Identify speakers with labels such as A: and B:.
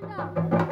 A: 真的。